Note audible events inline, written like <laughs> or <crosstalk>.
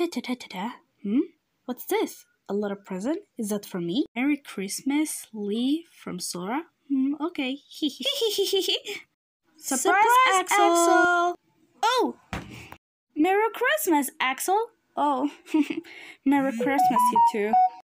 Ta ta ta ta ta. Hmm? What's this? A little present? Is that for me? Merry Christmas, Lea from Sora. Hmm, okay. <laughs> Surprise, Axel! Oh! Merry Christmas, Axel! Oh, <laughs> Merry Christmas, you too.